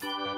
Bye.